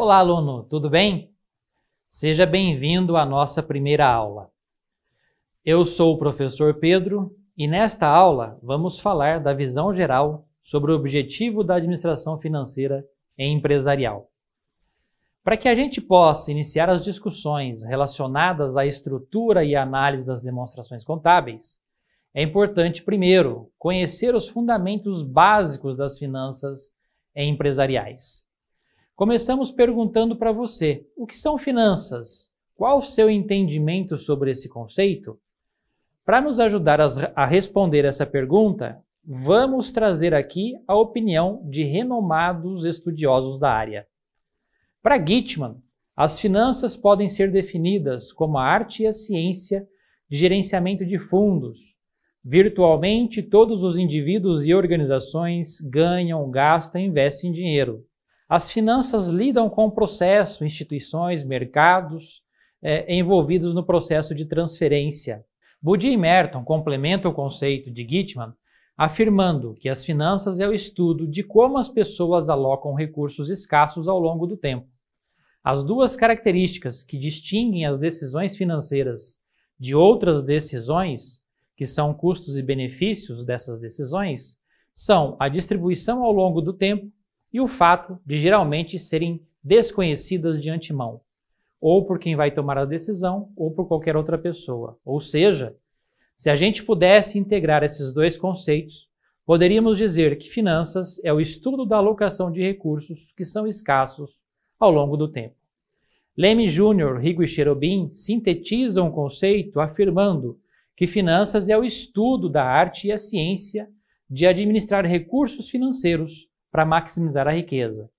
Olá, aluno, tudo bem? Seja bem-vindo à nossa primeira aula. Eu sou o professor Pedro e nesta aula vamos falar da visão geral sobre o objetivo da administração financeira empresarial. Para que a gente possa iniciar as discussões relacionadas à estrutura e análise das demonstrações contábeis, é importante, primeiro, conhecer os fundamentos básicos das finanças empresariais. Começamos perguntando para você: o que são finanças? Qual o seu entendimento sobre esse conceito? Para nos ajudar a responder essa pergunta, vamos trazer aqui a opinião de renomados estudiosos da área. Para Gitman, as finanças podem ser definidas como a arte e a ciência de gerenciamento de fundos. Virtualmente, todos os indivíduos e organizações ganham, gastam e investem dinheiro. As finanças lidam com o processo, instituições, mercados é, envolvidos no processo de transferência. Buddy e Merton complementam o conceito de Gitman afirmando que as finanças é o estudo de como as pessoas alocam recursos escassos ao longo do tempo. As duas características que distinguem as decisões financeiras de outras decisões, que são custos e benefícios dessas decisões, são a distribuição ao longo do tempo e o fato de geralmente serem desconhecidas de antemão, ou por quem vai tomar a decisão, ou por qualquer outra pessoa. Ou seja, se a gente pudesse integrar esses dois conceitos, poderíamos dizer que finanças é o estudo da alocação de recursos que são escassos ao longo do tempo. Leme Jr., Rigo e Cherubim sintetizam o conceito afirmando que finanças é o estudo da arte e a ciência de administrar recursos financeiros para maximizar a riqueza.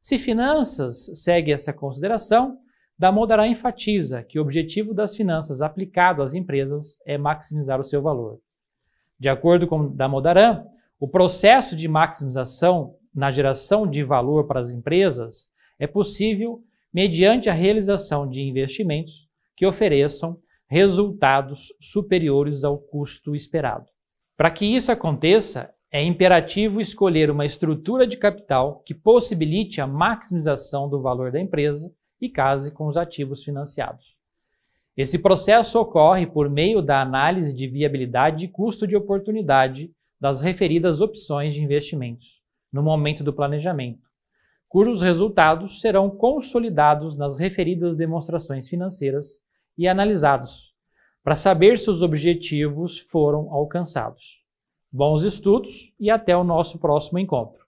Se finanças segue essa consideração, Damodaran enfatiza que o objetivo das finanças aplicado às empresas é maximizar o seu valor. De acordo com Damodaran, o processo de maximização na geração de valor para as empresas é possível mediante a realização de investimentos que ofereçam resultados superiores ao custo esperado. Para que isso aconteça, é imperativo escolher uma estrutura de capital que possibilite a maximização do valor da empresa e case com os ativos financiados. Esse processo ocorre por meio da análise de viabilidade e custo de oportunidade das referidas opções de investimentos no momento do planejamento, cujos resultados serão consolidados nas referidas demonstrações financeiras e analisados para saber se os objetivos foram alcançados. Bons estudos e até o nosso próximo encontro.